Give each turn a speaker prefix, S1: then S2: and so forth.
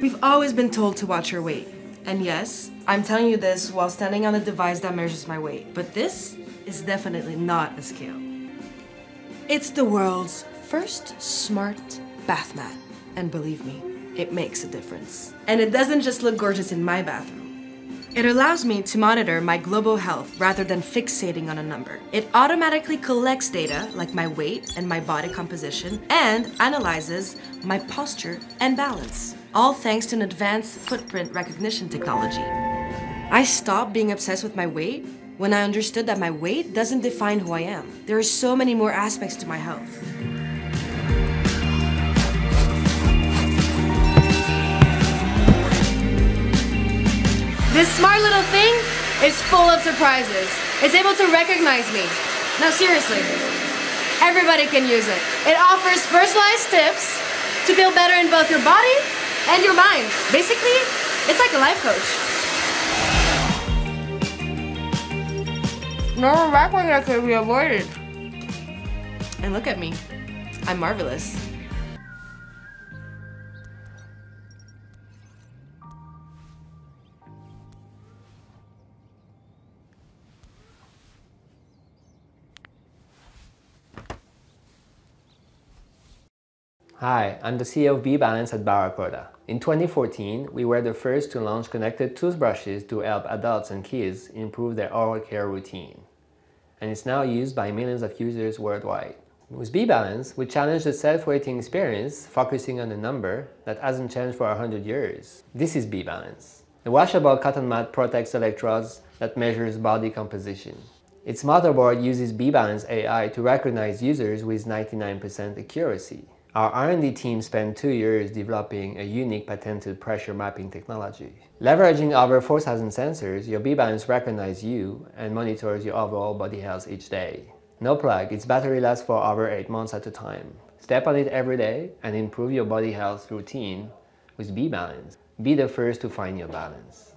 S1: We've always been told to watch your weight. And yes, I'm telling you this while standing on a device that measures my weight, but this is definitely not a scale. It's the world's first smart bath mat. And believe me, it makes a difference. And it doesn't just look gorgeous in my bathroom. It allows me to monitor my global health rather than fixating on a number. It automatically collects data like my weight and my body composition and analyzes my posture and balance, all thanks to an advanced footprint recognition technology. I stopped being obsessed with my weight when I understood that my weight doesn't define who I am. There are so many more aspects to my health. This smart little thing is full of surprises. It's able to recognize me. Now seriously, everybody can use it. It offers personalized tips to feel better in both your body and your mind. Basically, it's like a life coach.
S2: No backward that could be avoided.
S1: And look at me. I'm marvelous.
S3: Hi, I'm the CEO of B-Balance at Barracuda. In 2014, we were the first to launch connected toothbrushes to help adults and kids improve their oral care routine. And it's now used by millions of users worldwide. With B-Balance, we challenge the self-rating experience, focusing on a number that hasn't changed for 100 years. This is B-Balance. The washable cotton mat protects electrodes that measures body composition. Its motherboard uses B-Balance AI to recognize users with 99% accuracy. Our R&D team spent two years developing a unique patented pressure mapping technology. Leveraging over 4,000 sensors, your B-Balance recognizes you and monitors your overall body health each day. No plug, its battery lasts for over 8 months at a time. Step on it every day and improve your body health routine with B-Balance. Be the first to find your balance.